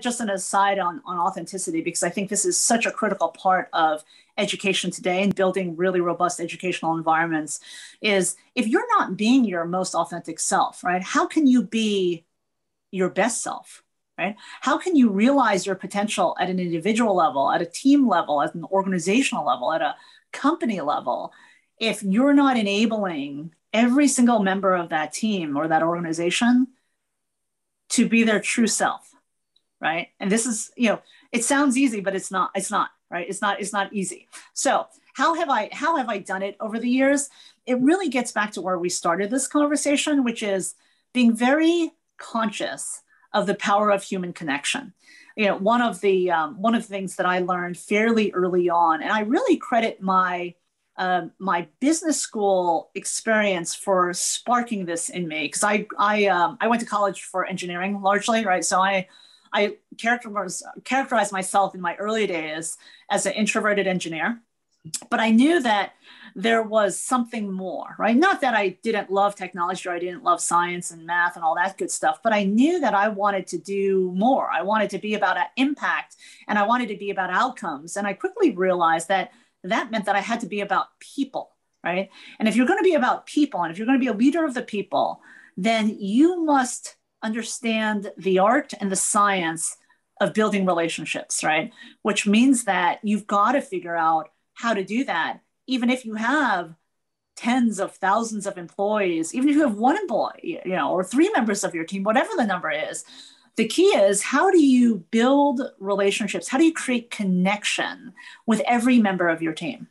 just an aside on, on authenticity, because I think this is such a critical part of education today and building really robust educational environments is if you're not being your most authentic self, right? How can you be your best self? Right? How can you realize your potential at an individual level, at a team level, at an organizational level, at a company level, if you're not enabling every single member of that team or that organization to be their true self? Right? And this is, you know, it sounds easy, but it's not, it's not, right? It's not, it's not easy. So how have I, how have I done it over the years? It really gets back to where we started this conversation, which is being very conscious of the power of human connection. You know, one of the um, one of the things that I learned fairly early on, and I really credit my uh, my business school experience for sparking this in me because I I um, I went to college for engineering largely, right? So I I characterize, characterized myself in my early days as an introverted engineer, but I knew that there was something more, right? Not that I didn't love technology or I didn't love science and math and all that good stuff, but I knew that I wanted to do more. I wanted to be about an impact and I wanted to be about outcomes. And I quickly realized that that meant that I had to be about people, right? And if you're going to be about people and if you're going to be a leader of the people, then you must understand the art and the science of building relationships, right? Which means that you've got to figure out how to do that, even if you have tens of thousands of employees, even if you have one employee, you know, or three members of your team, whatever the number is. The key is how do you build relationships? How do you create connection with every member of your team?